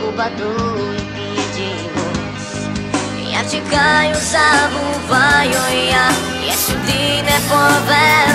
rubado impedimos Ja čekaju za buvajo ja Jesu ti ne povernu